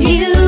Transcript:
you.